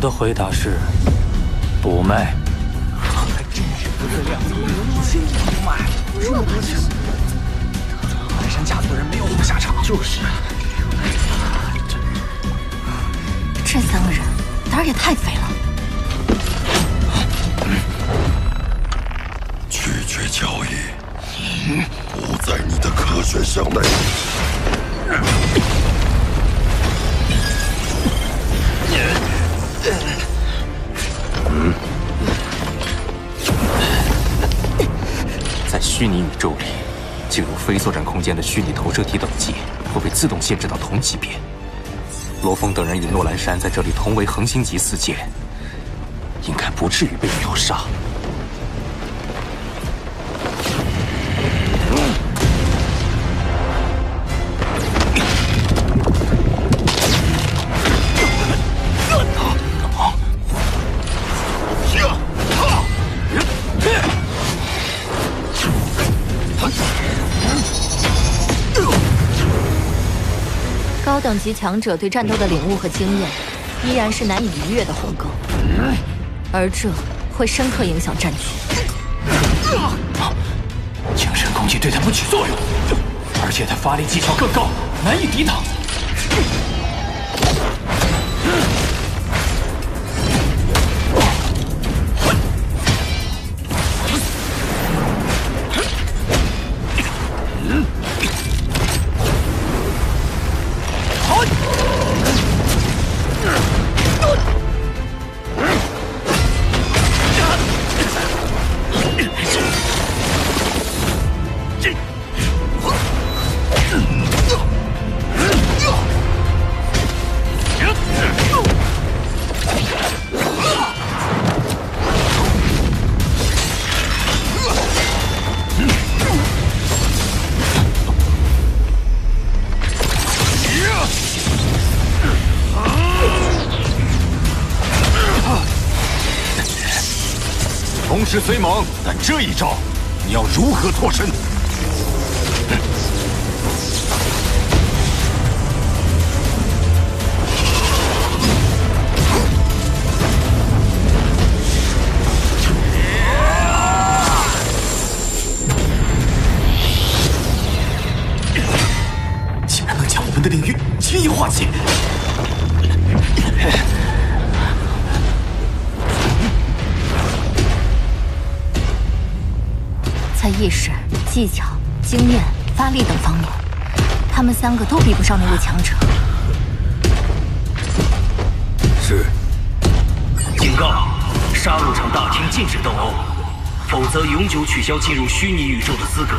我的回答是不卖。还真是不自量力，真不卖，这么多钱，南山家族人没有好下场。就是。这三个人胆儿也太肥了。拒绝交易，不在你的科学项内。在虚拟宇宙里，进入非作战空间的虚拟投射体等级会被自动限制到同级别。罗峰等人与诺兰山在这里同为恒星级四阶，应该不至于被秒杀。等级强者对战斗的领悟和经验，依然是难以逾越的鸿沟，而这会深刻影响战局。精神攻击对他不起作用，而且他发力技巧更高，难以抵挡。是虽猛，但这一招，你要如何脱身？竟然能将我们的领域轻易化解！技巧、经验、发力等方面，他们三个都比不上那位强者。是。警告：杀戮场大厅禁止斗殴，否则永久取消进入虚拟宇宙的资格。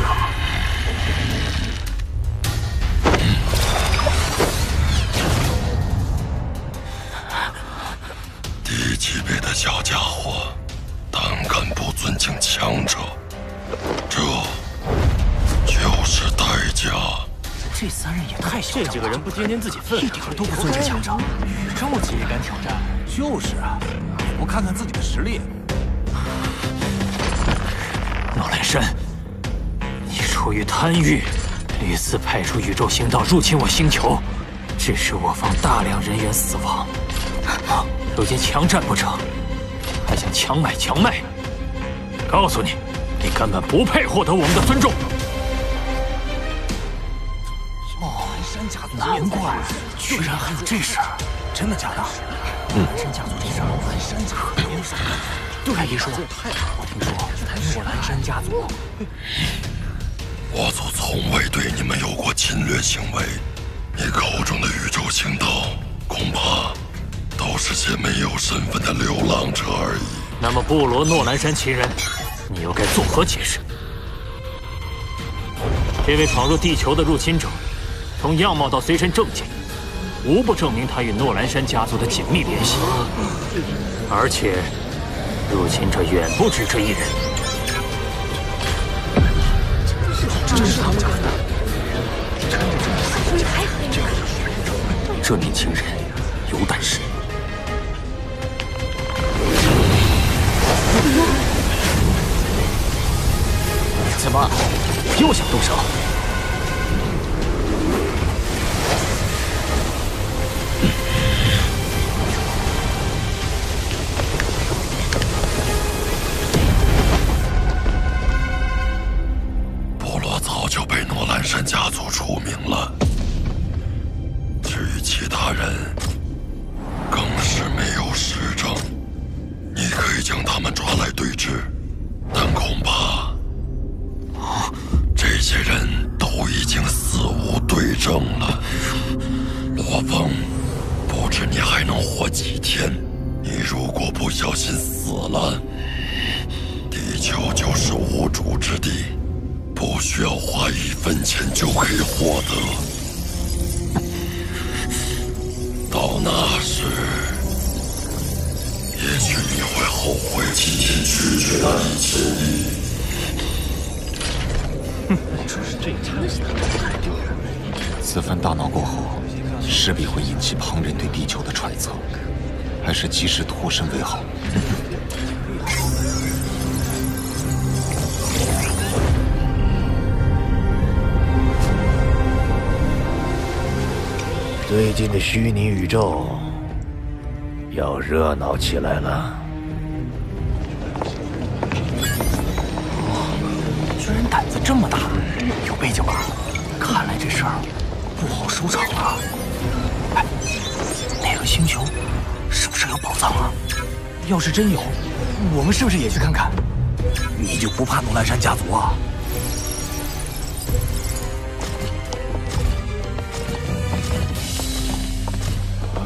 掂掂自己分，一点都不尊重强者，宇宙级也敢挑战？就是啊，也不看看自己的实力。诺兰山，你出于贪欲，屡次派出宇宙行道入侵我星球，致使我方大量人员死亡。如今强占不成，还想强买强卖？告诉你！你根本不配获得我们的尊重。难怪，居然还有这事儿，真的假的？嗯。南山家族这事儿，南山家族别说。太医说，我听说诺兰山家族。我族从未对你们有过侵略行为，你口中的宇宙行道，恐怕都是些没有身份的流浪者而已。那么，布罗诺兰山奇人？你又该作何解释？这位闯入地球的入侵者，从样貌到随身证件，无不证明他与诺兰山家族的紧密联系。而且，入侵者远不止这一人。这是他们家的。这年轻人有胆识。怎么，又想动手？起来了。居然胆子这么大，有背景吧？看来这事儿不好收场了。哎，那个星球是不是有宝藏啊？要是真有，我们是不是也去看看？你就不怕诺兰山家族啊？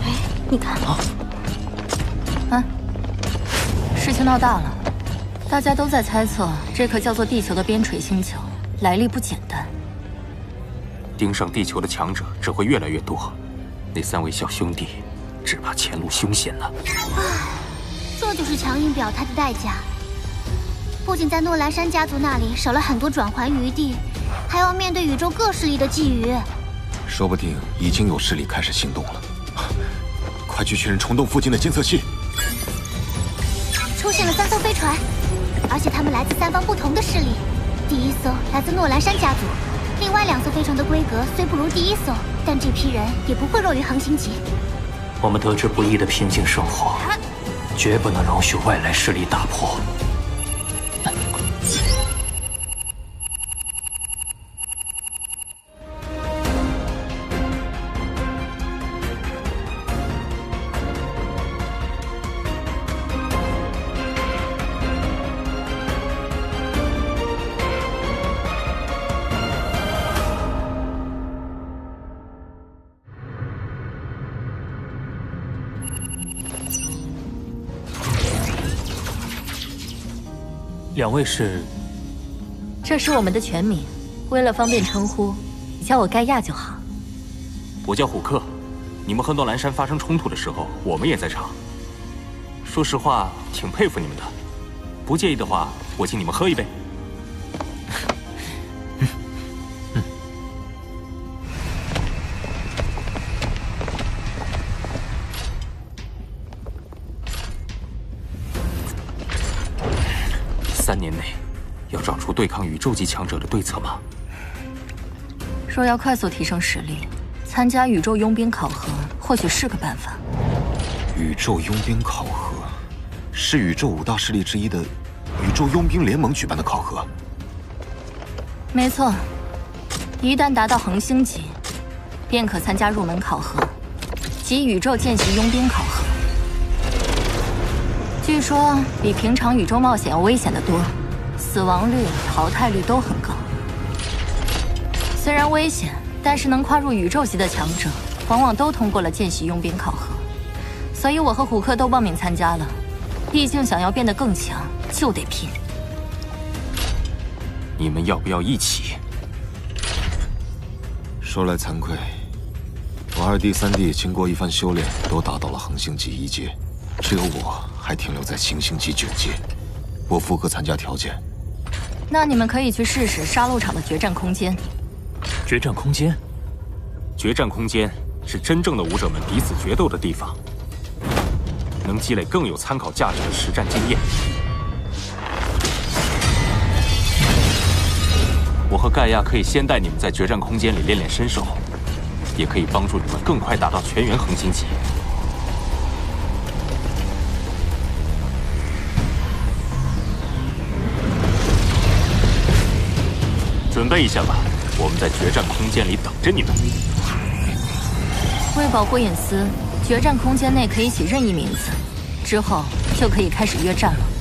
哎，你看，啊，事情闹大了，大家都在猜测这颗叫做地球的边陲星球来历不简单。盯上地球的强者只会越来越多，那三位小兄弟只怕前路凶险呢。唉，这就是强硬表态的代价。不仅在诺兰山家族那里少了很多转圜余地，还要面对宇宙各势力的觊觎。说不定已经有势力开始行动了。快去确认虫洞附近的监测器。出现了三艘飞船，而且他们来自三方不同的势力。第一艘来自诺兰山家族。另外两艘飞船的规格虽不如第一艘，但这批人也不会弱于恒星级。我们得之不易的平静生活，绝不能容许外来势力打破。两位是？这是我们的全名，为了方便称呼，你叫我盖亚就好。我叫虎克。你们和诺兰山发生冲突的时候，我们也在场。说实话，挺佩服你们的。不介意的话，我请你们喝一杯。出对抗宇宙级强者的对策吗？若要快速提升实力，参加宇宙佣兵考核或许是个办法。宇宙佣兵考核，是宇宙五大势力之一的宇宙佣兵联盟举办的考核。没错，一旦达到恒星级，便可参加入门考核，及宇宙见习佣兵考核。据说比平常宇宙冒险要危险的多，死亡率、淘汰率都很高。虽然危险，但是能跨入宇宙级的强者，往往都通过了见习佣兵考核。所以我和虎克都报名参加了。毕竟想要变得更强，就得拼。你们要不要一起？说来惭愧，我二弟、三弟经过一番修炼，都达到了恒星级一阶，只有我。还停留在行星级九阶，我符合参加条件。那你们可以去试试杀戮场的决战空间。决战空间，决战空间是真正的武者们彼此决斗的地方，能积累更有参考价值的实战经验。我和盖亚可以先带你们在决战空间里练练身手，也可以帮助你们更快达到全员恒星级。准备一下吧，我们在决战空间里等着你们。为保护隐私，决战空间内可以起任意名字，之后就可以开始约战了。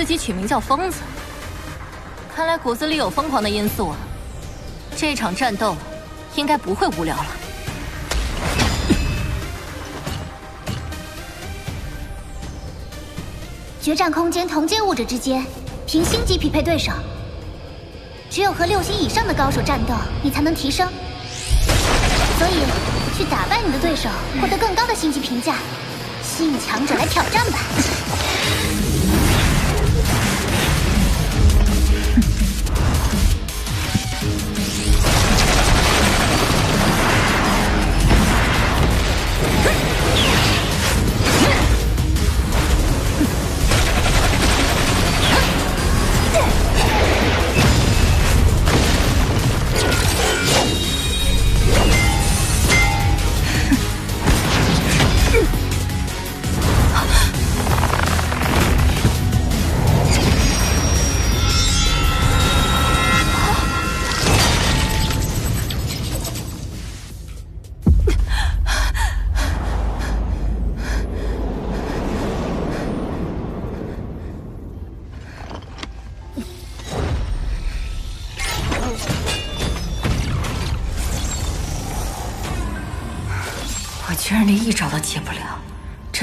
自己取名叫疯子，看来骨子里有疯狂的因素啊。这场战斗应该不会无聊了。决战空间同阶物质之间，凭星级匹配对手。只有和六星以上的高手战斗，你才能提升。所以，去打败你的对手，获得更高的星级评价，吸引强者来挑战吧。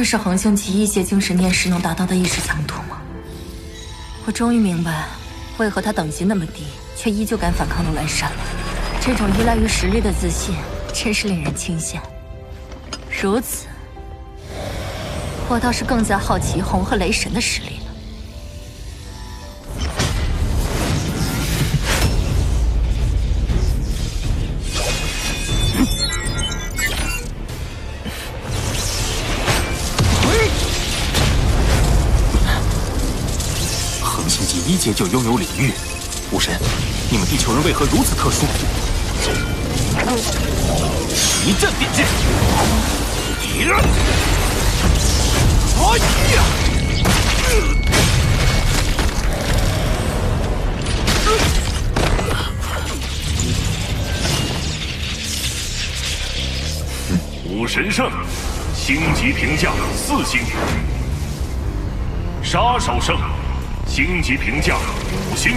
是恒星级异界精神念师能达到的意识强度吗？我终于明白，为何他等级那么低，却依旧敢反抗诺兰山了。这种依赖于实力的自信，真是令人倾羡。如此，我倒是更加好奇红和雷神的实力。星级一阶就拥有领域，武神，你们地球人为何如此特殊？一阵便知。哎呀！武神圣，星级评价四星。杀手圣，星级评价五星。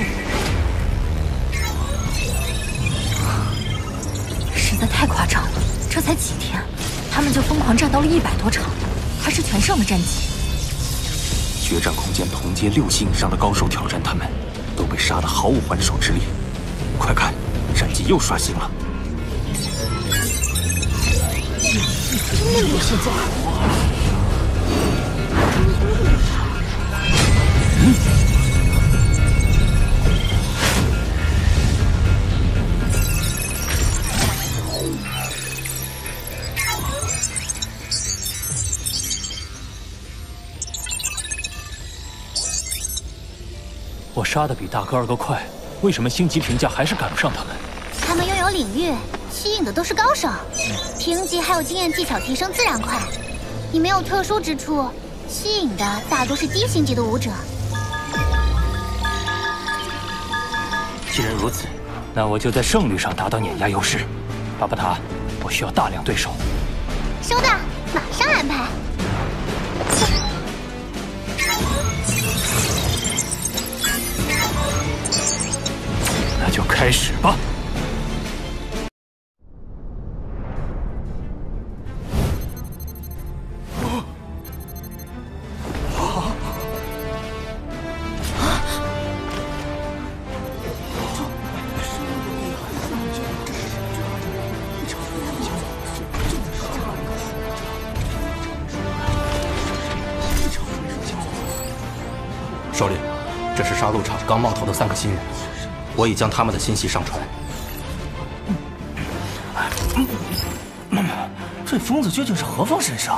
实在太夸张了，这才几天，他们就疯狂战斗了一百多场，还是全胜的战绩。决战空间同阶六星以上的高手挑战他们，都被杀得毫无还手之力。快看，战绩又刷新了。真的有现在。我杀的比大哥二哥快，为什么星级评价还是赶不上他们？他们拥有领域，吸引的都是高手，评级还有经验技巧提升自然快。你没有特殊之处，吸引的大多是低星级的武者。既然如此，那我就在胜率上达到碾压优势。巴巴塔，我需要大量对手。收到，马上安排。就开始吧。我已将他们的信息上传。这疯子究竟是何方神圣？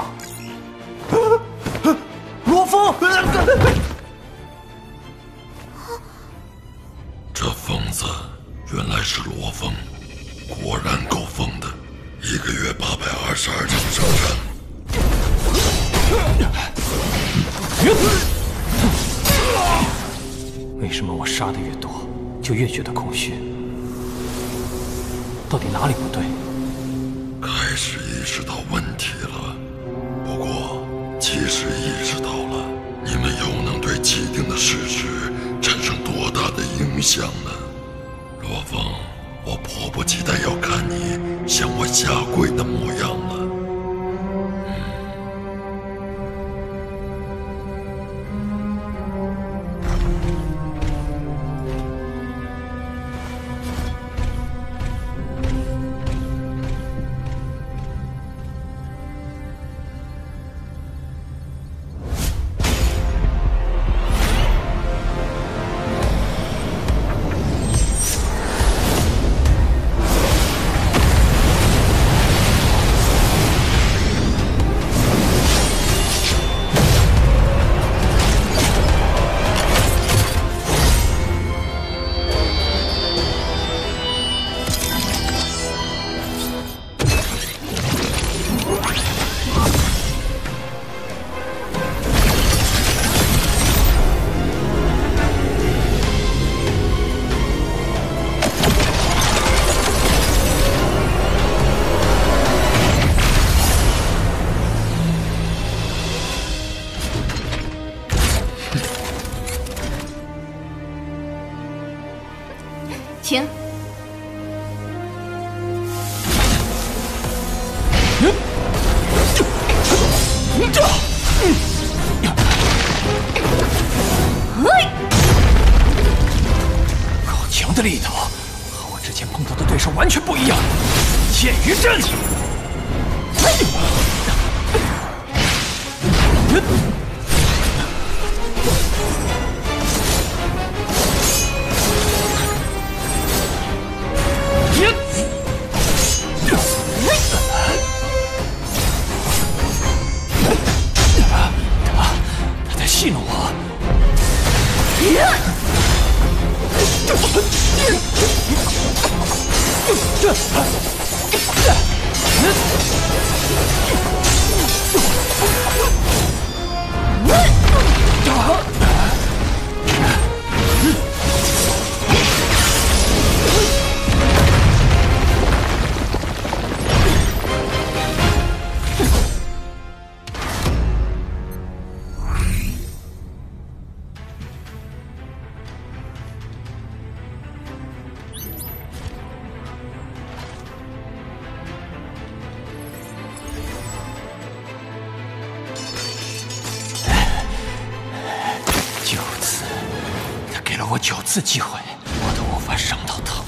我九次机会，我都无法伤到他，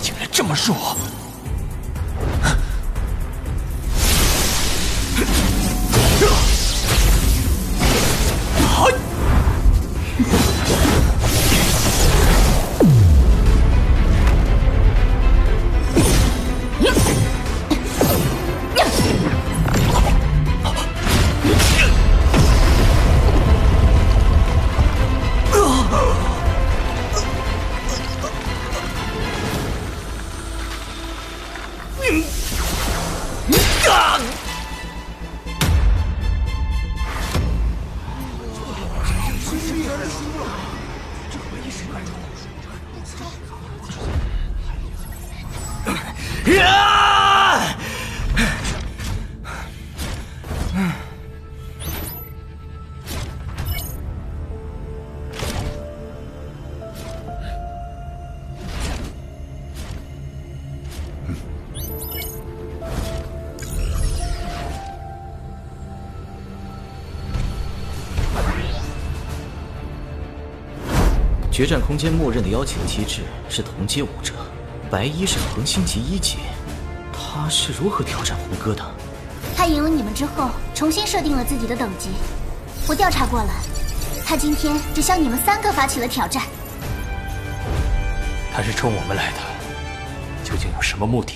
竟然这么弱！决战空间默认的邀请机制是同阶武者，白衣是恒星级一级，他是如何挑战胡歌的？他赢了你们之后，重新设定了自己的等级。我调查过了，他今天只向你们三个发起了挑战。他是冲我们来的，究竟有什么目的？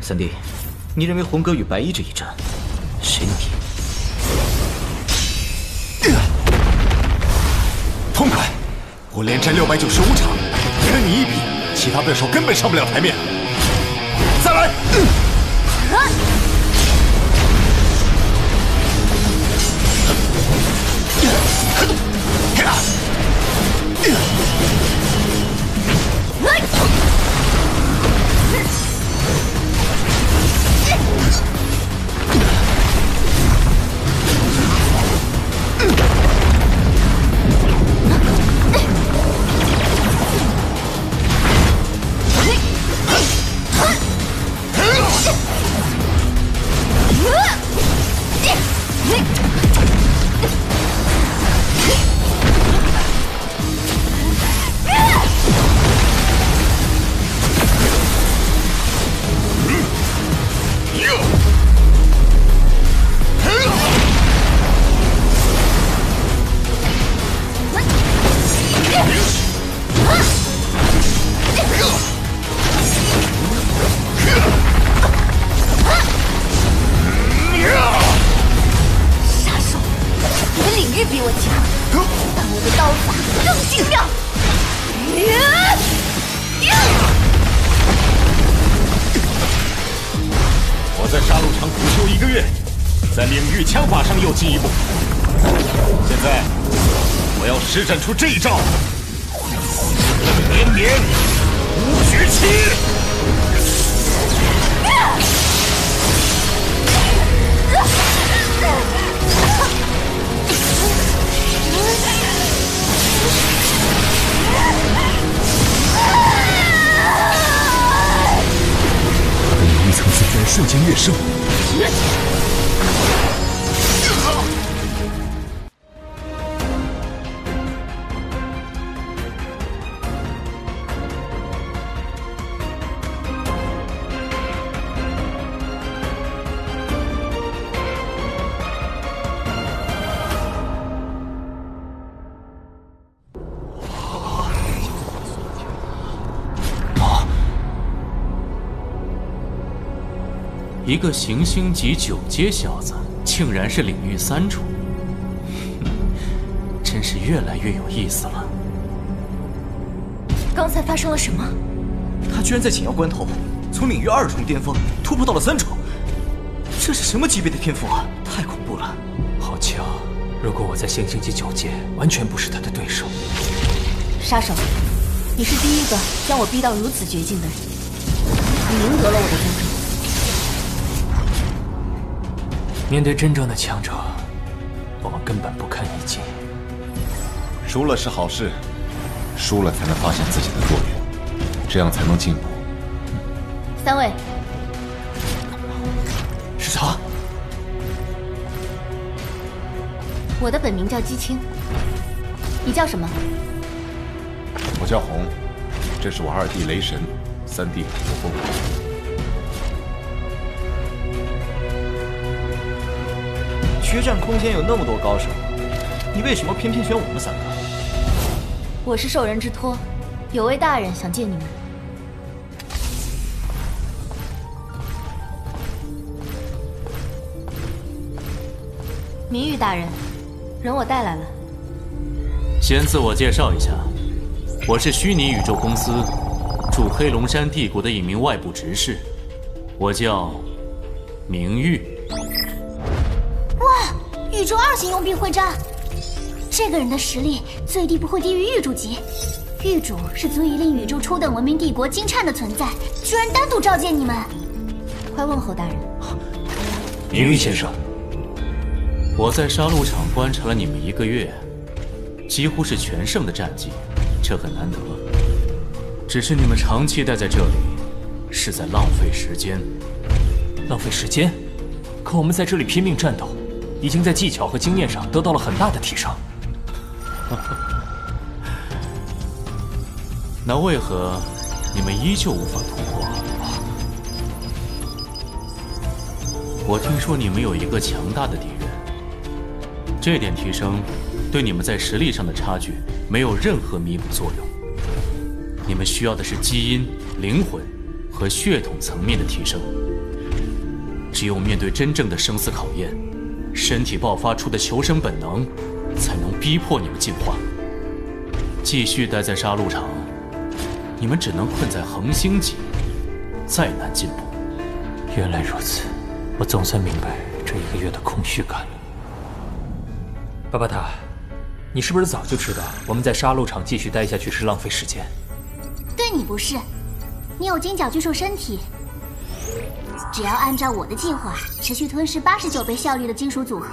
三弟，你认为红哥与白衣这一战，连战六百九十五场，跟你一比，其他对手根本上不了台面。就这一招——个行星级九阶小子，竟然是领域三重，真是越来越有意思了。刚才发生了什么？他居然在紧要关头，从领域二重巅峰突破到了三重，这是什么级别的天赋啊？太恐怖了！好强！如果我在行星级九阶，完全不是他的对手。杀手，你是第一个将我逼到如此绝境的人，你赢得了我的尊重。面对真正的强者，我们根本不堪一击。输了是好事，输了才能发现自己的弱点，这样才能进步。三位，是他。我的本名叫姬青，你叫什么？我叫红，这是我二弟雷神，三弟火风。决战空间有那么多高手，你为什么偏偏选我们三个？我是受人之托，有位大人想见你们。明玉大人，人我带来了。先自我介绍一下，我是虚拟宇宙公司驻黑龙山帝国的一名外部执事，我叫明玉。宇宙二型佣兵会战，这个人的实力最低不会低于玉主级。玉主是足以令宇宙初等文明帝国惊颤的存在，居然单独召见你们，快问候大人。明玉先生，我在杀戮场观察了你们一个月，几乎是全胜的战绩，这很难得。只是你们长期待在这里，是在浪费时间。浪费时间？可我们在这里拼命战斗。已经在技巧和经验上得到了很大的提升。那为何你们依旧无法突破？我听说你们有一个强大的敌人，这点提升对你们在实力上的差距没有任何弥补作用。你们需要的是基因、灵魂和血统层面的提升。只有面对真正的生死考验。身体爆发出的求生本能，才能逼迫你们进化。继续待在杀戮场，你们只能困在恒星级，再难进步。原来如此，我总算明白这一个月的空虚感了。巴巴塔，你是不是早就知道我们在杀戮场继续待下去是浪费时间？对你不是，你有金角巨兽身体。只要按照我的计划，持续吞噬八十九倍效率的金属组合，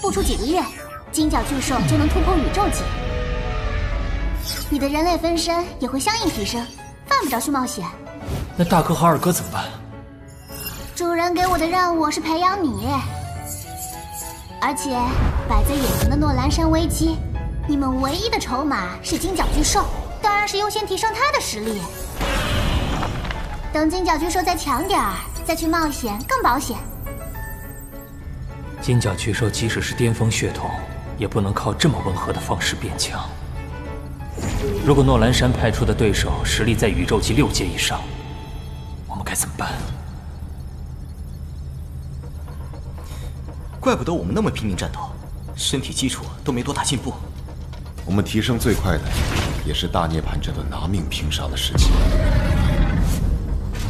不出几个月，金角巨兽就能突破宇宙级。你的人类分身也会相应提升，犯不着去冒险。那大哥和二哥怎么办？主人给我的任务是培养你，而且摆在眼前的诺兰山危机，你们唯一的筹码是金角巨兽，当然是优先提升他的实力。等金角巨兽再强点儿。再去冒险更保险。金角巨兽即使是巅峰血统，也不能靠这么温和的方式变强。如果诺兰山派出的对手实力在宇宙级六阶以上，我们该怎么办？怪不得我们那么拼命战斗，身体基础都没多大进步。我们提升最快的，也是大涅槃这段拿命拼杀的时期。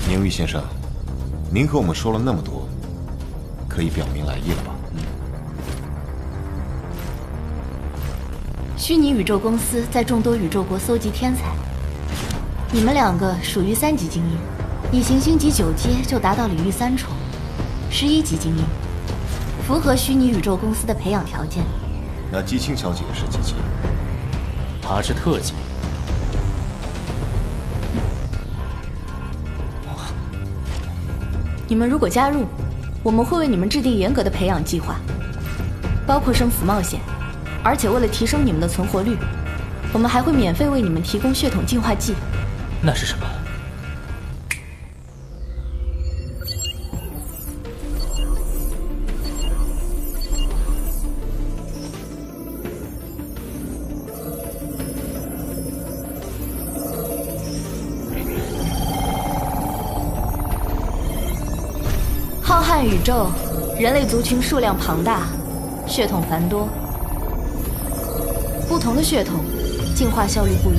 宁玉先生。您和我们说了那么多，可以表明来意了吧？虚拟宇宙公司在众多宇宙国搜集天才，你们两个属于三级精英，以行星级九阶就达到领域三重，十一级精英，符合虚拟宇宙公司的培养条件。那姬青小姐是几级？她是特级。你们如果加入，我们会为你们制定严格的培养计划，包括生死冒险。而且为了提升你们的存活率，我们还会免费为你们提供血统净化剂。那是什么？宙，人类族群数量庞大，血统繁多。不同的血统，进化效率不一。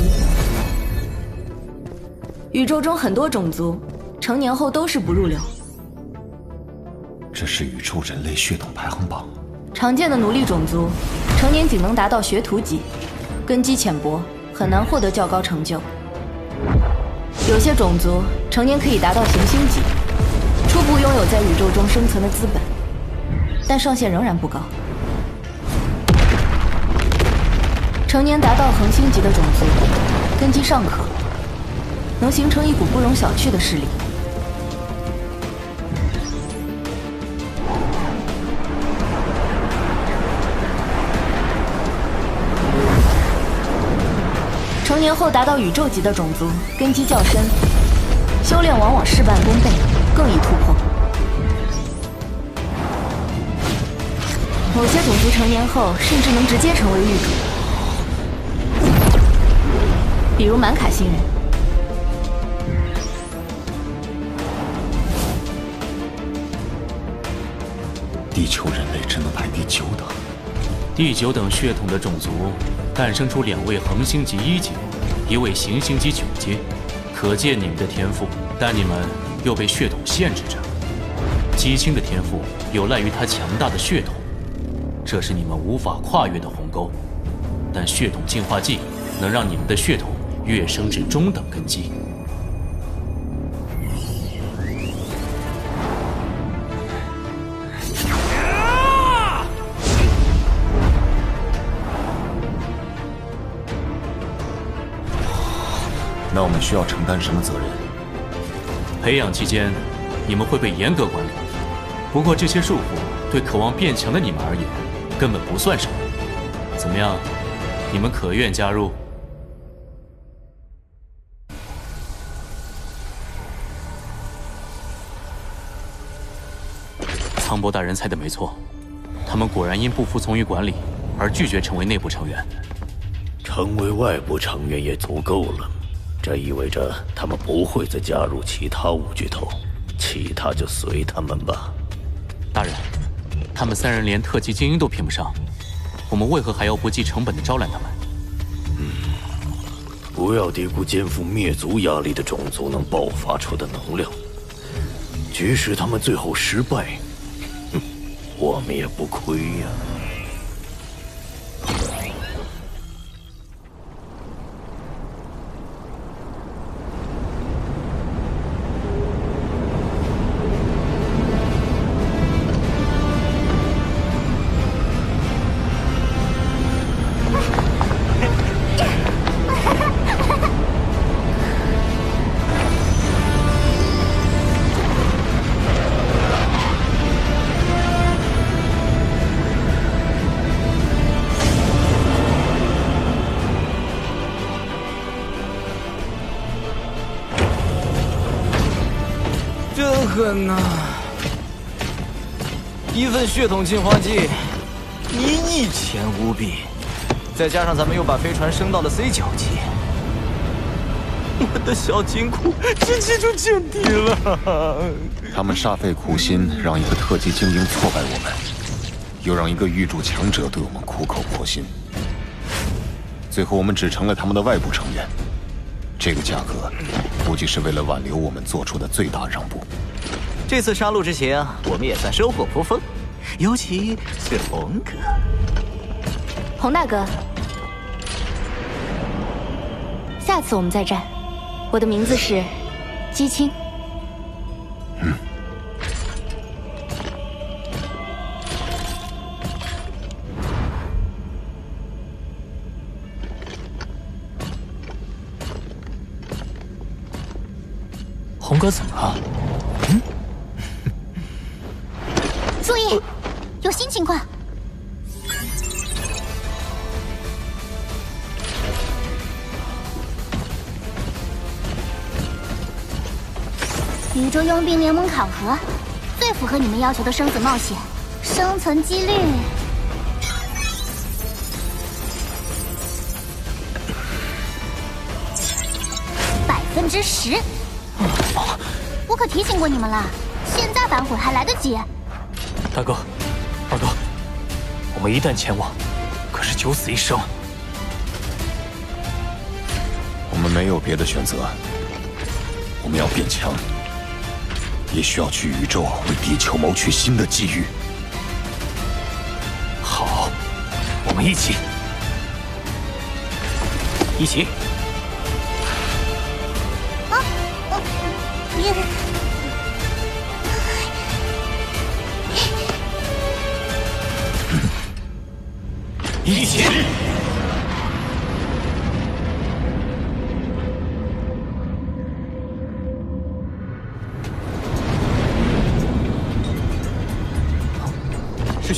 宇宙中很多种族，成年后都是不入流。这是宇宙人类血统排行榜。常见的奴隶种族，成年仅能达到学徒级，根基浅薄，很难获得较高成就。有些种族成年可以达到行星级，初步拥有在宇宙中生存的资本，但上限仍然不高。成年达到恒星级的种族，根基尚可，能形成一股不容小觑的势力。成年后达到宇宙级的种族，根基较深，修炼往往事半功倍，更易突破。某些种族成年后，甚至能直接成为域主。比如满卡星人，地球人类只能排第九等。第九等血统的种族诞生出两位恒星级一阶，一位行星级九阶，可见你们的天赋。但你们又被血统限制着。姬青的天赋有赖于他强大的血统，这是你们无法跨越的鸿沟。但血统净化剂能让你们的血统。跃升至中等根基。那我们需要承担什么责任？培养期间，你们会被严格管理。不过这些束缚对渴望变强的你们而言，根本不算什么。怎么样？你们可愿加入？苍博大人猜的没错，他们果然因不服从于管理而拒绝成为内部成员。成为外部成员也足够了，这意味着他们不会再加入其他五巨头，其他就随他们吧。大人，他们三人连特级精英都拼不上，我们为何还要不计成本的招揽他们？嗯，不要低估肩负灭族压力的种族能爆发出的能量，即使他们最后失败。我们也不亏呀。狠血统净化剂，一亿钱乌币，再加上咱们又把飞船升到了 C 九级，我的小金库直接就见底了。他们煞费苦心让一个特级精英挫败我们，又让一个玉柱强者对我们苦口婆心，最后我们只成了他们的外部成员。这个价格，估计是为了挽留我们做出的最大让步。这次杀戮之行，我们也算收获颇丰，尤其是红哥。洪大哥，下次我们再战。我的名字是姬青。宇宙佣兵联盟考核，最符合你们要求的生死冒险，生存几率百分之十。我可提醒过你们了，现在反悔还来得及。大哥，二哥，我们一旦前往，可是九死一生。我们没有别的选择，我们要变强，也需要去宇宙为地球谋取新的机遇。好，我们一起，一起。一起。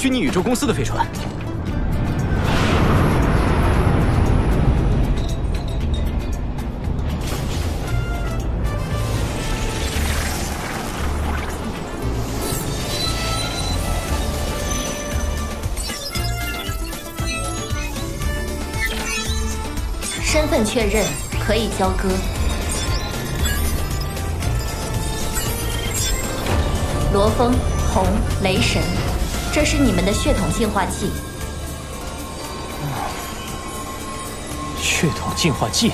虚拟宇宙公司的飞船。身份确认，可以交割。罗峰、红、雷神，这是你们的血统净化剂。血统净化剂。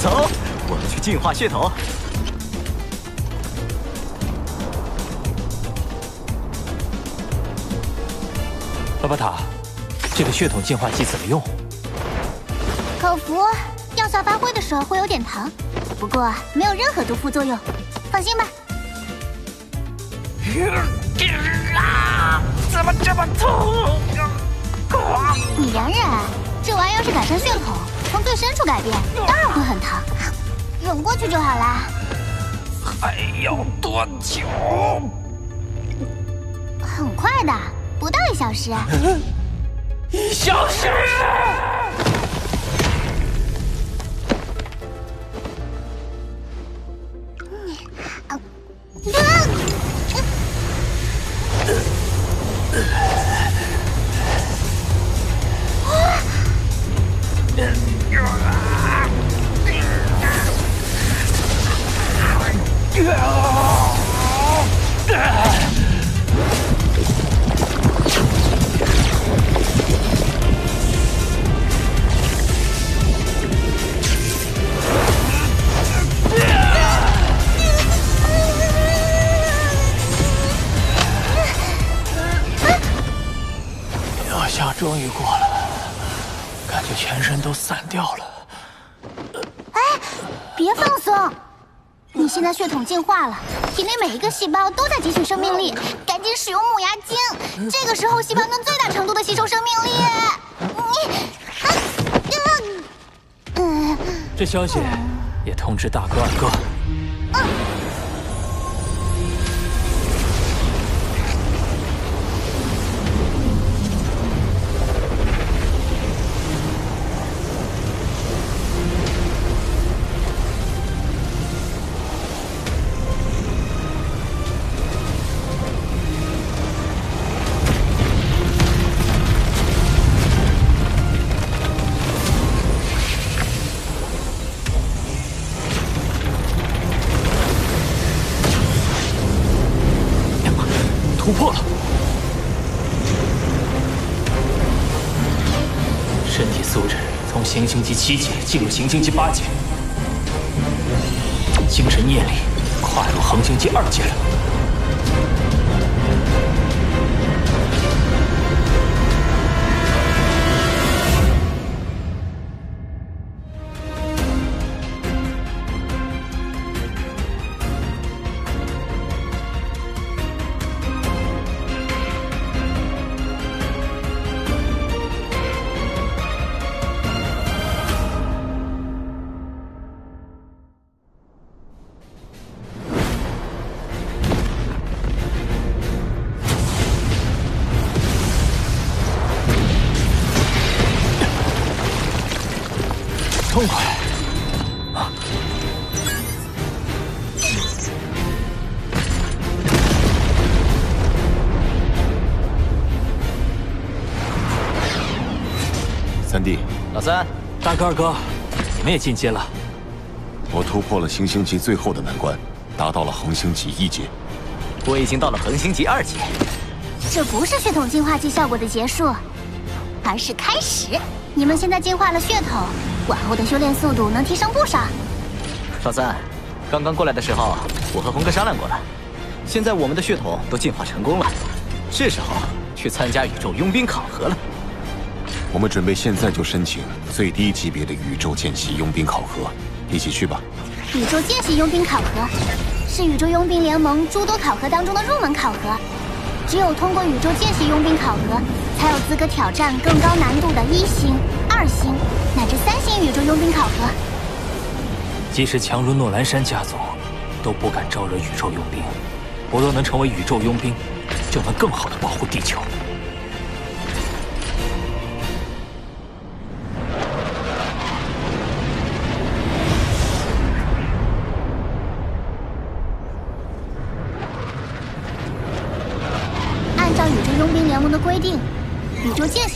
走，我们去净化血统。巴巴塔，这个血统净化剂怎么用？点疼，不过没有任何毒副作用，放心吧。啊！怎么这么痛？你忍忍，这玩意儿是改善血统，从最深处改变，当然会很疼，忍过去就好啦。还要多久？很快的，不到一小时。一小时。细胞都在汲取生命力，赶紧使用木牙精，这个时候细胞能最大程度的吸收生命力。你，啊，嗯，这消息也通知大哥、二哥。进入行星级八阶，精神念力跨入恒星级二阶了。二哥，你们也进阶了。我突破了行星级最后的难关，达到了恒星级一阶。我已经到了恒星级二阶。这不是血统进化剂效果的结束，而是开始。你们现在进化了血统，往后的修炼速度能提升不少。老三，刚刚过来的时候，我和红哥商量过了，现在我们的血统都进化成功了，是时候去参加宇宙佣兵考核了。我们准备现在就申请最低级别的宇宙见习佣兵考核，一起去吧。宇宙见习佣兵考核是宇宙佣兵联盟诸多考核当中的入门考核，只有通过宇宙见习佣兵考核。才有资格挑战更高难度的一星、二星乃至三星宇宙佣兵考核。即使强如诺兰山家族，都不敢招惹宇宙佣兵。我若能成为宇宙佣兵，就能更好的保护地球。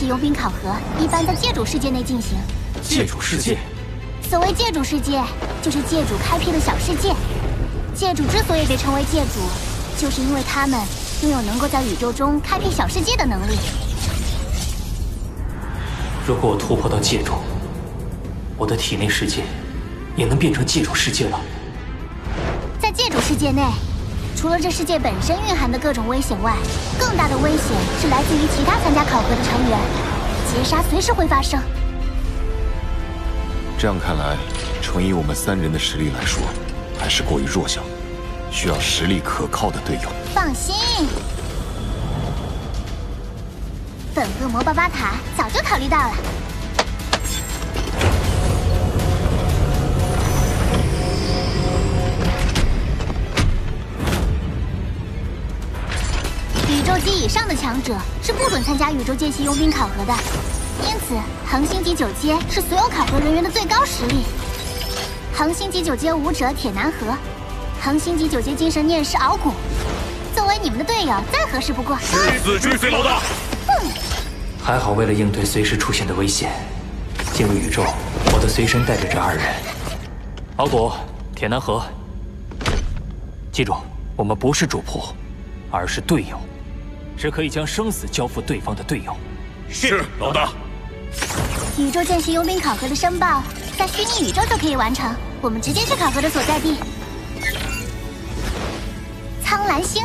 佣兵考核一般在界主世界内进行。界主世界，所谓界主世界，就是界主开辟的小世界。界主之所以被称为界主，就是因为他们拥有能够在宇宙中开辟小世界的能力。如果我突破到界主，我的体内世界也能变成界主世界了。在界主世界内。除了这世界本身蕴含的各种危险外，更大的危险是来自于其他参加考核的成员，劫杀随时会发生。这样看来，纯以我们三人的实力来说，还是过于弱小，需要实力可靠的队友。放心，本恶魔巴巴塔早就考虑到了。级以上的强者是不准参加宇宙见习佣兵考核的，因此恒星级九阶是所有考核人员的最高实力。恒星级九阶武者铁南河，恒星级九阶精神念师敖古，作为你们的队友再合适不过。誓死追随老大！还好，为了应对随时出现的危险，进入宇宙，我的随身带着这二人：敖古、铁南河。记住，我们不是主仆，而是队友。是可以将生死交付对方的队友。是老大。宇宙见习佣兵考核的申报，在虚拟宇宙就可以完成。我们直接去考核的所在地——苍蓝星。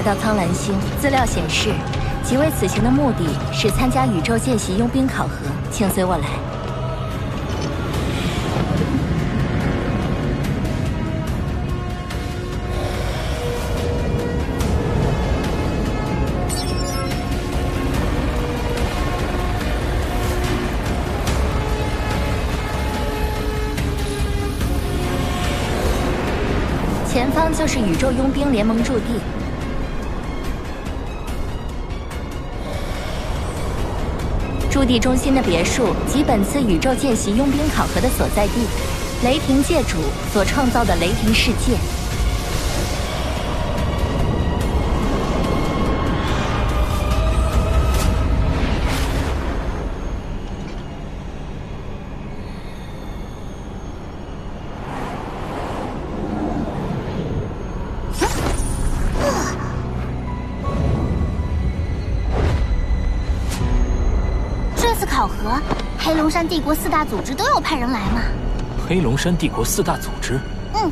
来到苍蓝星。资料显示，几位此行的目的是参加宇宙见习佣兵考核，请随我来。前方就是宇宙佣兵联盟驻地。地中心的别墅及本次宇宙见习佣兵考核的所在地，雷霆界主所创造的雷霆世界。帝国四大组织都有派人来吗？黑龙山帝国四大组织，嗯，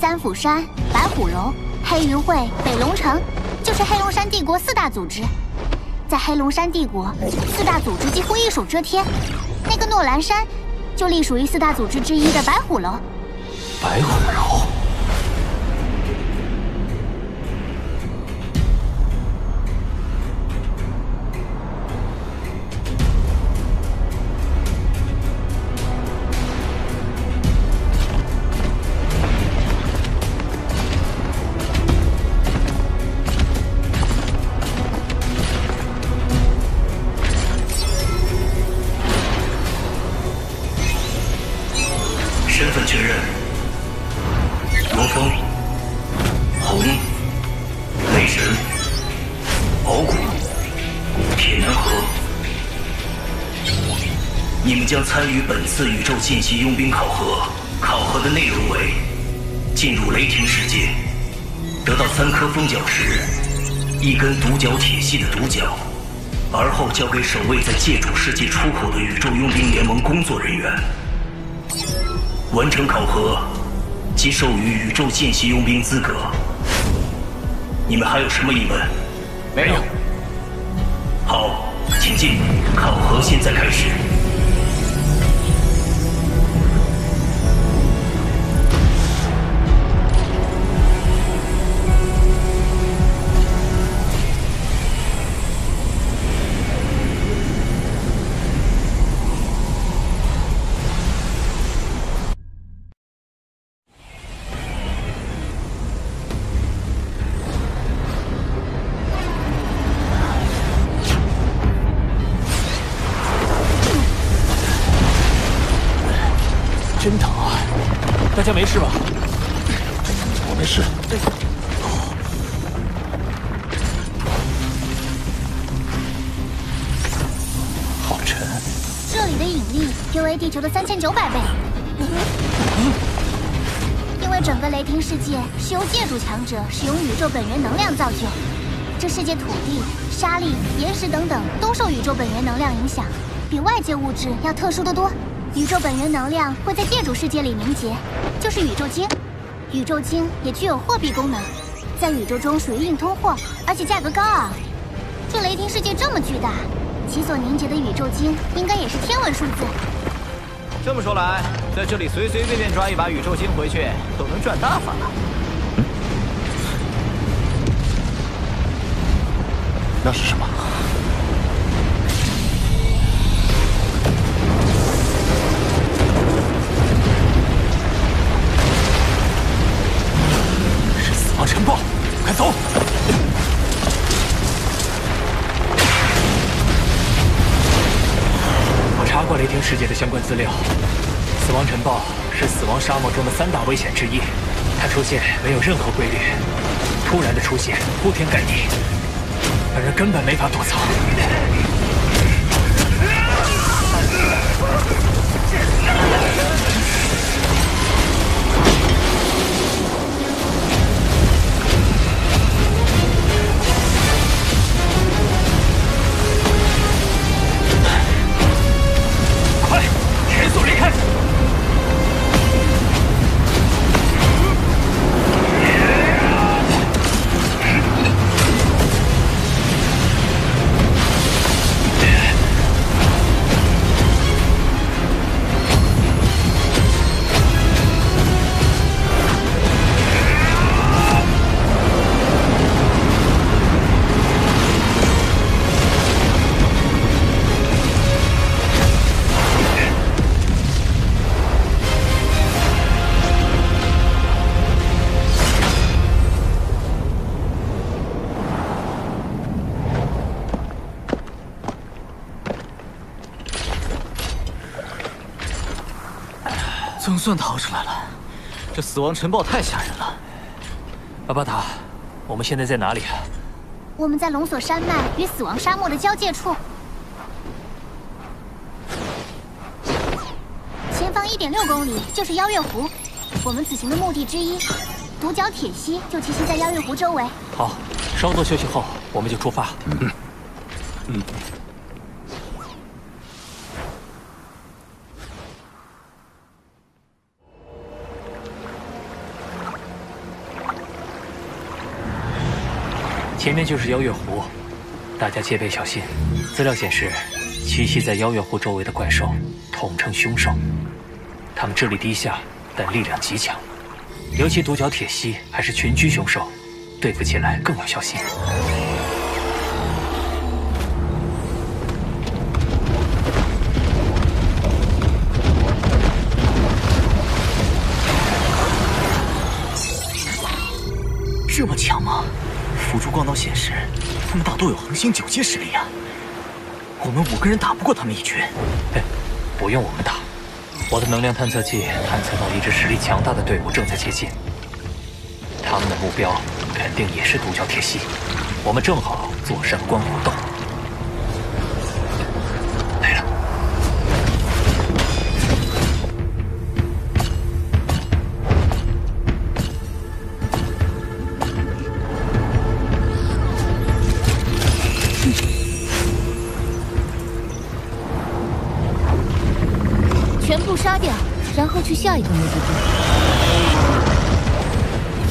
三府山、白虎楼、黑云会、北龙城，就是黑龙山帝国四大组织。在黑龙山帝国，四大组织几乎一手遮天。那个诺兰山，就隶属于四大组织之一的白虎楼。白虎楼。次宇宙信息佣兵考核，考核的内容为：进入雷霆世界，得到三颗风角石，一根独角铁系的独角，而后交给守卫在界主世界出口的宇宙佣兵联盟工作人员。完成考核，即授予宇宙见习佣兵资格。你们还有什么疑问？没有。好，请进。考核现在开始。界土地、沙粒、岩石等等都受宇宙本源能量影响，比外界物质要特殊的多。宇宙本源能量会在界主世界里凝结，就是宇宙晶。宇宙晶也具有货币功能，在宇宙中属于硬通货，而且价格高昂。这雷霆世界这么巨大，其所凝结的宇宙晶应该也是天文数字。这么说来，在这里随随便便抓一把宇宙晶回去，都能赚大发了。那是什么？是死亡尘暴，快走！我查过雷霆世界的相关资料，死亡尘暴是死亡沙漠中的三大危险之一，它出现没有任何规律，突然的出现，铺天盖地，让人根本没法躲藏。算逃出来了，这死亡尘暴太吓人了。阿巴塔，我们现在在哪里啊？我们在龙索山脉与死亡沙漠的交界处，前方一点六公里就是邀月湖。我们此行的目的之一，独角铁蜥就栖息在邀月湖周围。好，稍作休息后，我们就出发。嗯嗯。前面就是邀月湖，大家戒备小心。资料显示，栖息在邀月湖周围的怪兽统称凶兽，它们智力低下，但力量极强。尤其独角铁蜥还是群居凶兽，对付起来更要小心。光能显示，他们大多有恒星九阶实力啊！我们五个人打不过他们一群。嘿，不用我们打，我的能量探测器探测到一支实力强大的队伍正在接近。他们的目标肯定也是独角铁蜥，我们正好坐山观虎斗。后去下一个目的地。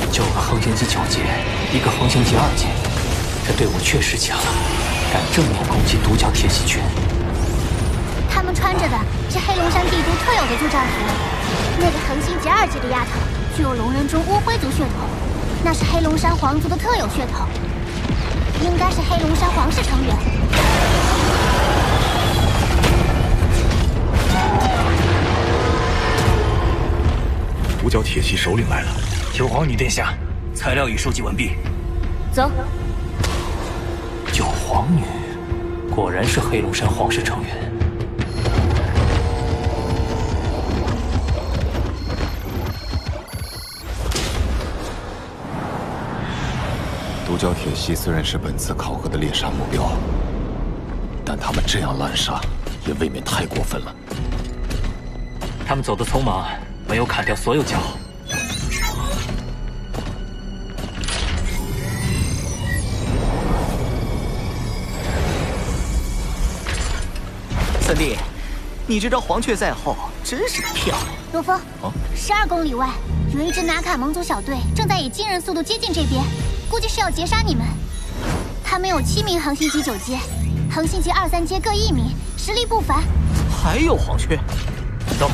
九个恒星级九阶，一个恒星级二阶，这队伍确实强，敢正面攻击独角铁蜥群。他们穿着的是黑龙山帝都特有的作战服。那个恒星级二阶的丫头具有龙人中乌灰族血统，那是黑龙山皇族的特有血统，应该是黑龙山皇室成员。独角铁骑首领来了，九皇女殿下，材料已收集完毕。走。九皇女，果然是黑龙山皇室成员。独角铁蜥虽然是本次考核的猎杀目标，但他们这样滥杀，也未免太过分了。他们走得匆忙，没有砍掉所有角。三弟，你这招黄雀在后真是漂亮。罗峰，十二公里外有一支拿卡蒙族小队正在以惊人速度接近这边，估计是要截杀你们。他们有七名恒星级九阶，恒星级二三阶各一名，实力不凡。还有黄雀，走。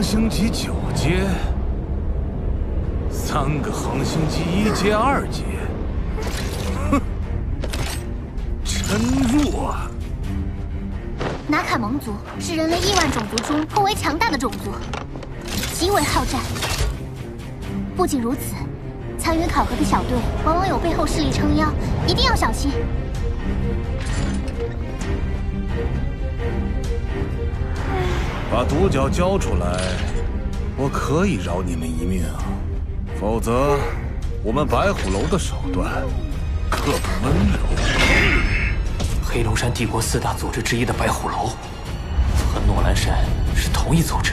恒星级九阶，三个恒星级一阶、二阶，哼，真弱啊！拿卡蒙族是人类亿万种族中颇为强大的种族，极为好战。不仅如此，参与考核的小队往往有背后势力撑腰，一定要小心。把独角交出来，我可以饶你们一命，否则我们白虎楼的手段可不温柔。黑龙山帝国四大组织之一的白虎楼和诺兰山是同一组织。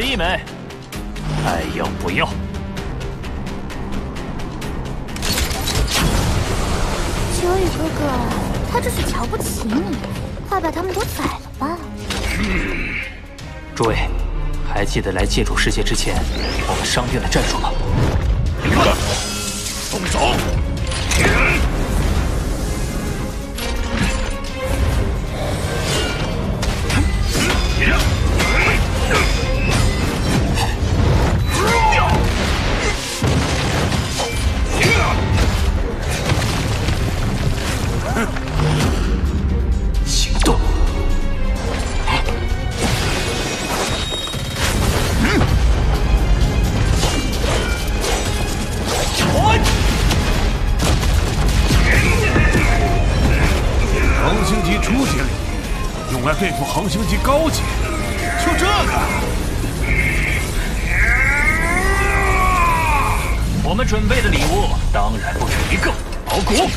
此一枚，爱要不要？秋雨哥哥，他这是瞧不起你，快把他们都宰了吧！诸位，还记得来界主世界之前我们商定的战术吗？明白动手！对付恒星级高级，就这个。我们准备的礼物当然不止一个，老古。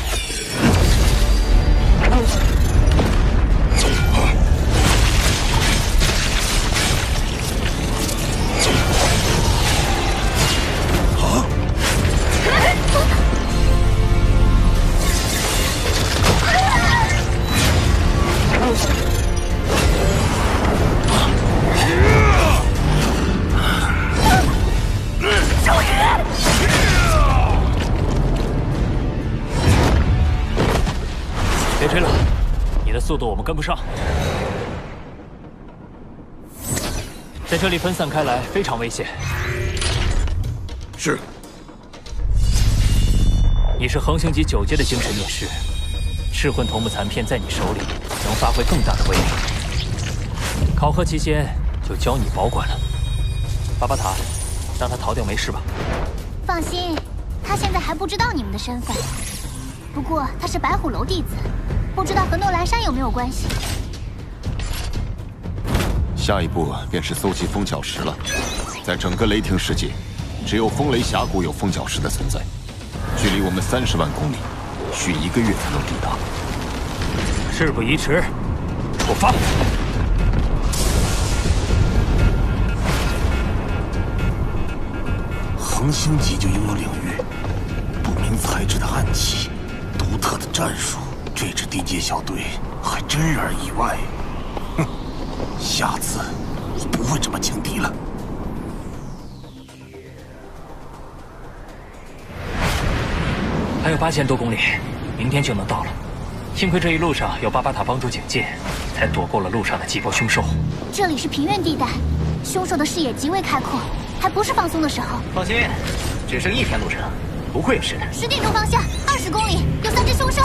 这里分散开来非常危险。是。你是恒星级九阶的精神念师，赤魂头目残片在你手里能发挥更大的威力。考核期间就交你保管了。巴巴塔，让他逃掉没事吧？放心，他现在还不知道你们的身份。不过他是白虎楼弟子，不知道和诺兰山有没有关系。下一步便是搜集风角石了。在整个雷霆世界，只有风雷峡谷有风角石的存在，距离我们三十万公里，需一个月才能抵达。事不宜迟，出发！恒星级就拥有领域，不明材质的暗器，独特的战术，这支地界小队还真让人意外。哼，下次我不会这么轻敌了。还有八千多公里，明天就能到了。幸亏这一路上有巴巴塔帮助警戒，才躲过了路上的几波凶兽。这里是平原地带，凶兽的视野极为开阔，还不是放松的时候。放心，只剩一天路程，不会有事的。十点钟方向，二十公里，有三只凶兽。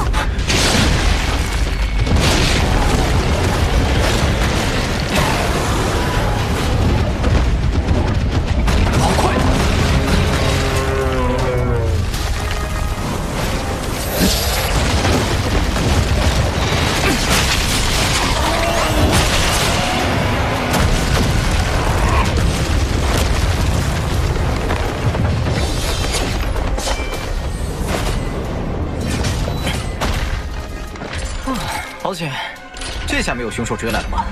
有凶手追来了吗？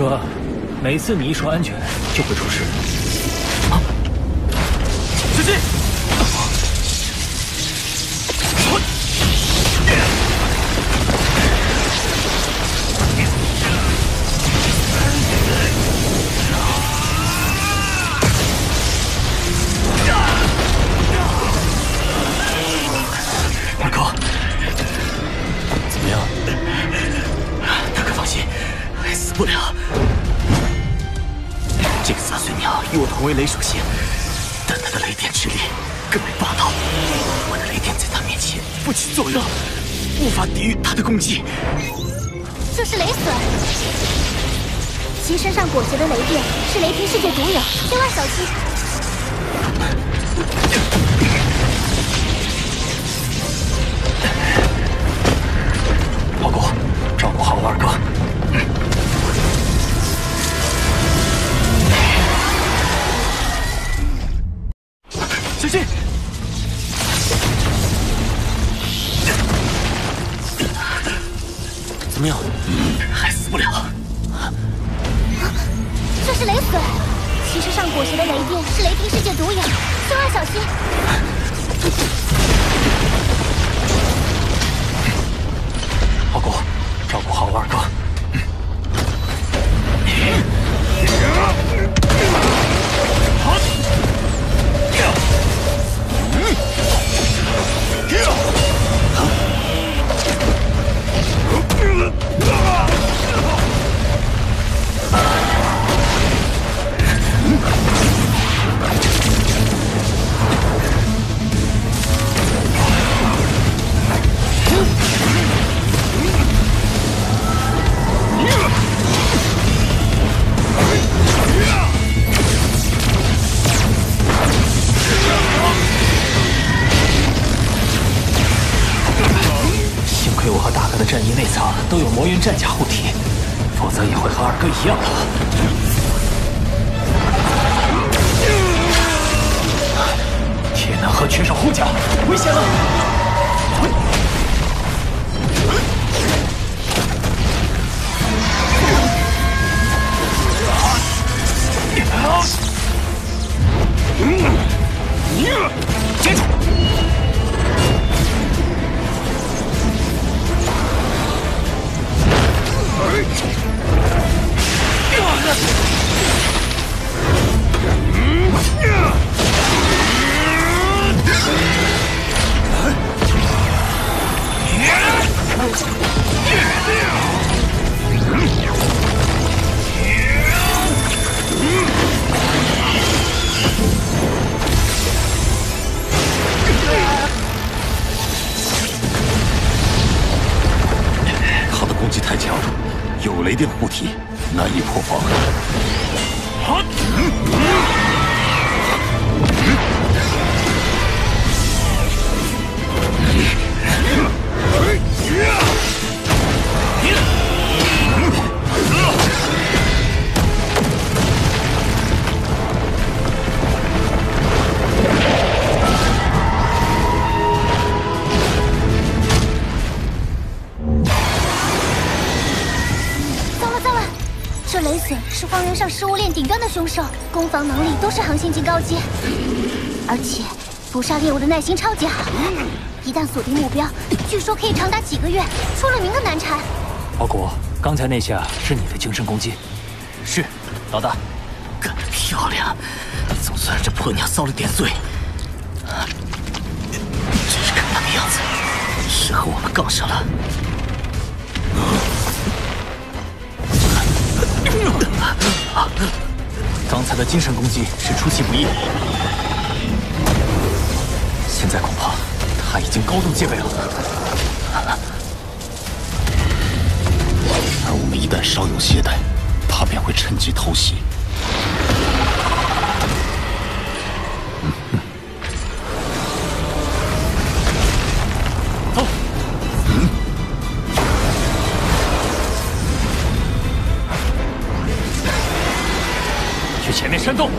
哥每次你一说安全就会出事。的雷电是雷霆世界独有，千万小心。力都是恒星级高阶，而且捕杀猎物的耐心超级好，一旦锁定目标，据说可以长达几个月，出了名的难缠。包谷，刚才那下是你的精神攻击？是，老大，干得漂亮，总算让这破娘遭了点罪。真是看那个样子，是和我们杠上了。刚才的精神攻击是出其不意，现在恐怕他已经高度戒备了。而我们一旦稍有懈怠，他便会趁机偷袭。去前面山洞。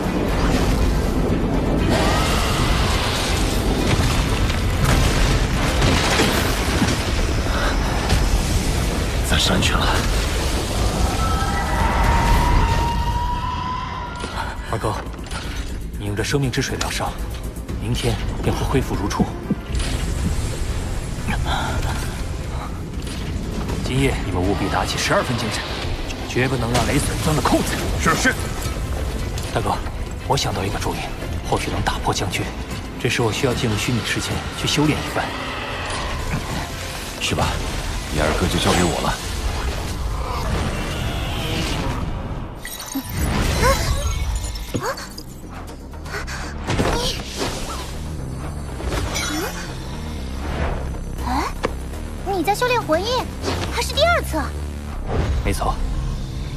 暂时安全了。二哥，你用这生命之水疗伤，明天便会恢复如初。今夜你们务必打起十二分精神，绝不能让雷损钻了空子。是是。大哥，我想到一个主意，或许能打破僵局。这时我需要进入虚拟世界去修炼一番。去吧，你二哥就交给我了。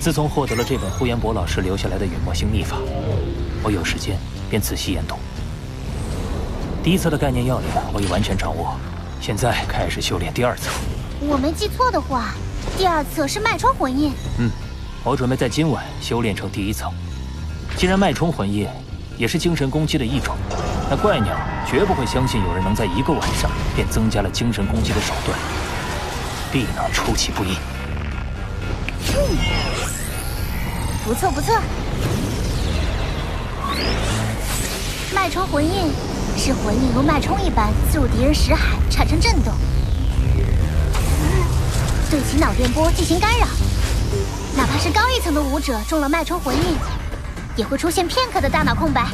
自从获得了这本呼延博老师留下来的陨墨星秘法，我有时间便仔细研读。第一册的概念要领我已完全掌握，现在开始修炼第二册。我没记错的话，第二册是脉冲魂印。嗯，我准备在今晚修炼成第一层。既然脉冲魂印也是精神攻击的一种，那怪鸟绝不会相信有人能在一个晚上便增加了精神攻击的手段，必能出其不意。不错不错。脉冲魂印是魂印如脉冲一般刺入敌人识海，产生震动，对其脑电波进行干扰。哪怕是高一层的武者中了脉冲魂印，也会出现片刻的大脑空白。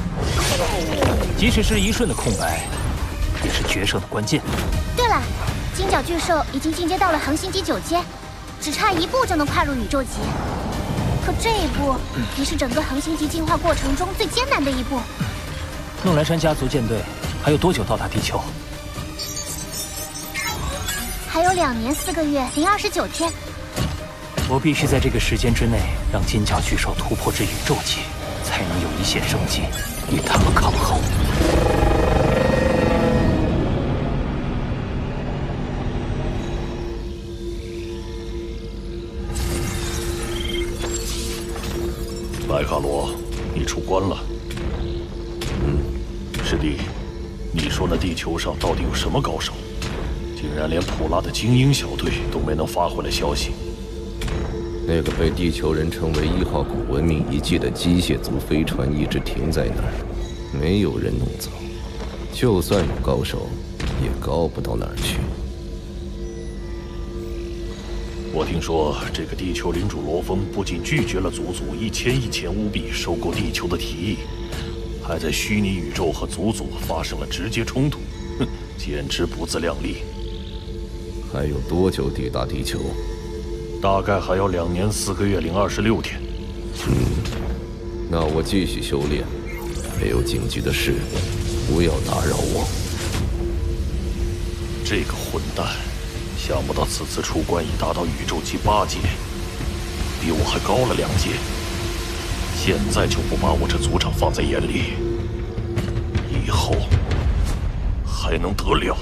即使是一瞬的空白，也是决胜的关键。对了，金角巨兽已经进阶到了恒星级九阶，只差一步就能跨入宇宙级。可这一步也是整个恒星级进化过程中最艰难的一步。诺兰山家族舰队还有多久到达地球？还有两年四个月零二十九天。我必须在这个时间之内让金角巨兽突破至宇宙级，才能有一线生机与他们抗衡。莱卡罗，你出关了。嗯，师弟，你说那地球上到底有什么高手？竟然连普拉的精英小队都没能发回来消息。那个被地球人称为一号古文明遗迹的机械族飞船一直停在那儿，没有人弄走。就算有高手，也高不到哪儿去。我听说，这个地球领主罗峰不仅拒绝了祖祖一千亿钱乌币收购地球的提议，还在虚拟宇宙和祖祖发生了直接冲突，哼，简直不自量力。还有多久抵达地球？大概还要两年四个月零二十六天。嗯，那我继续修炼，没有紧急的事，不要打扰我。这个混蛋！想不到此次出关已达到宇宙级八阶，比我还高了两阶。现在就不把我这族长放在眼里，以后还能得了？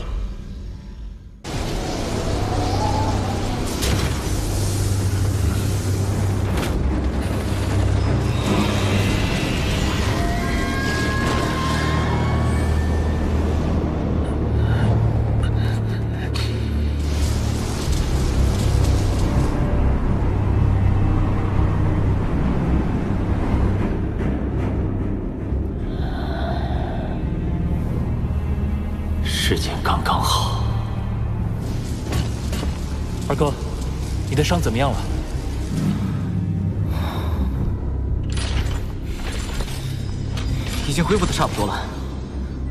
时间刚刚好。二哥，你的伤怎么样了？已经恢复的差不多了。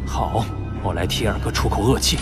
好，我来替二哥出口恶气。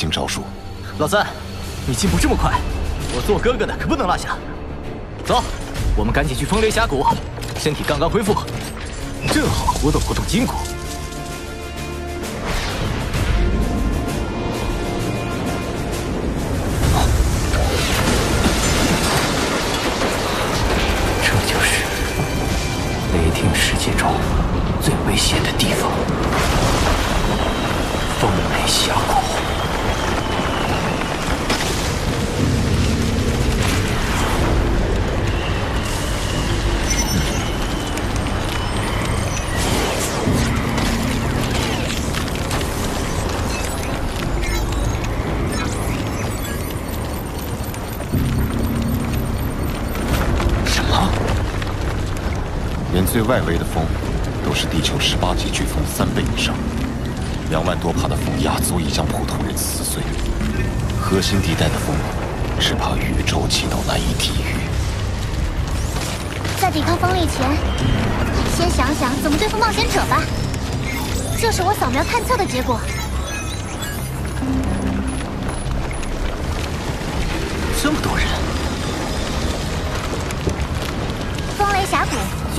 行招数。老三，你进步这么快，我做哥哥的可不能落下。走，我们赶紧去风雷峡谷，身体刚刚恢复，正好活动活动筋骨。外围的风都是地球十八级飓风三倍以上，两万多帕的风压足以将普通人撕碎。核心地带的风，只怕宇宙级都难以抵御。在抵抗风力前，先想想怎么对付冒险者吧。这是我扫描探测的结果。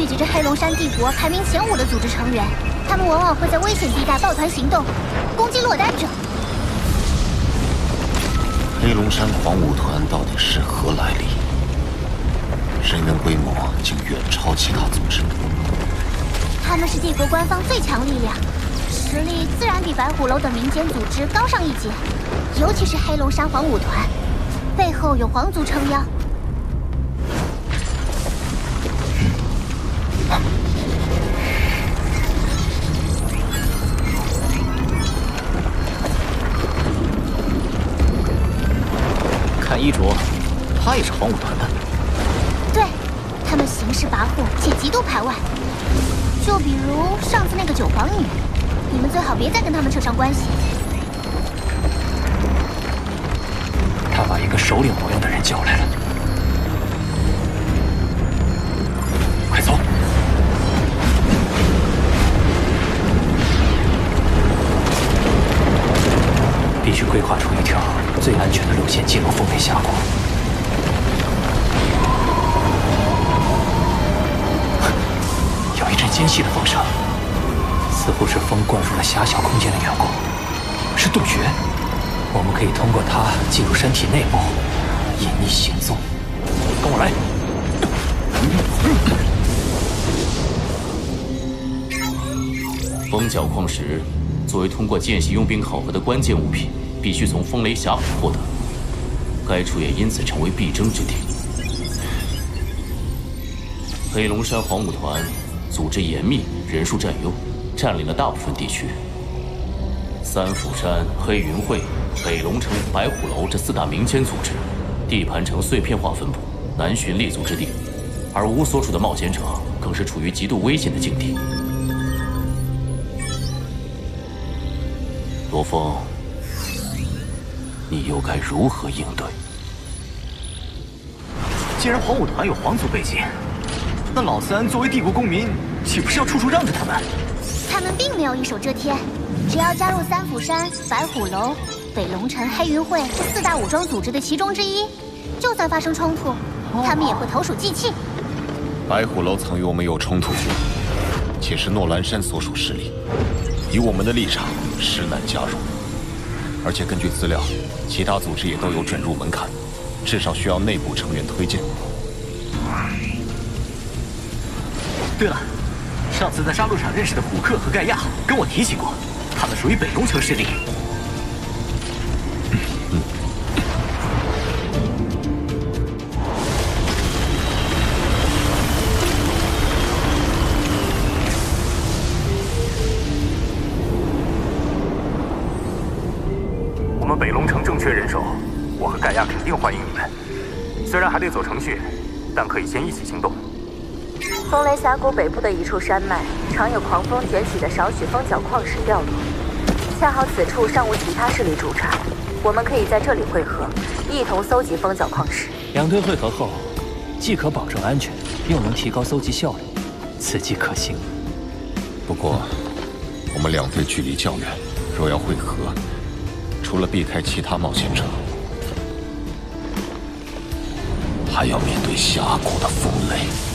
聚集着黑龙山帝国排名前五的组织成员，他们往往会在危险地带抱团行动，攻击落单者。黑龙山狂舞团到底是何来历？人员规模竟远超其他组织。他们是帝国官方最强力量，实力自然比白虎楼等民间组织高上一截。尤其是黑龙山黄舞团，背后有皇族撑腰。衣着，他也是黄武团的。对，他们行事跋扈且极度排外。就比如上次那个九皇女，你们最好别再跟他们扯上关系。他把一个首领模样的人叫来了，必须规划出一条最安全的路线进入风雷峡谷。有一阵尖细的风声，似乎是风灌入了狭小空间的缘故，是洞穴。我们可以通过它进入身体内部，隐匿行踪。跟我来。风角矿石作为通过间隙佣兵考核的关键物品，必须从风雷峡谷获得。该处也因此成为必争之地。黑龙山黄舞团组织严密，人数占优，占领了大部分地区。三府山、黑云会、北龙城、白虎楼这四大民间组织，地盘呈碎片化分布，难寻立足之地。而吾所处的冒险者，更是处于极度危险的境地。罗峰，你又该如何应对？既然黄武团有皇族背景，那老三作为帝国公民，岂不是要处处让着他们？他们并没有一手遮天，只要加入三府山、白虎楼、北龙城、黑云会这四大武装组织的其中之一，就算发生冲突，他们也会投鼠忌器。白虎楼曾与我们有冲突过，且是诺兰山所属势力，以我们的立场，实难加入。而且根据资料，其他组织也都有准入门槛，至少需要内部成员推荐。对了，上次在杀戮场认识的虎克和盖亚跟我提起过，他们属于北欧城势力。但可以先一起行动。风雷峡谷北部的一处山脉，常有狂风卷起的少许风角矿石掉落，恰好此处尚无其他势力驻扎，我们可以在这里汇合，一同搜集风角矿石。两队汇合后，既可保证安全，又能提高搜集效率，此计可行。不过，我们两队距离较远，若要汇合，除了避开其他冒险者，还要面对峡谷的风雷。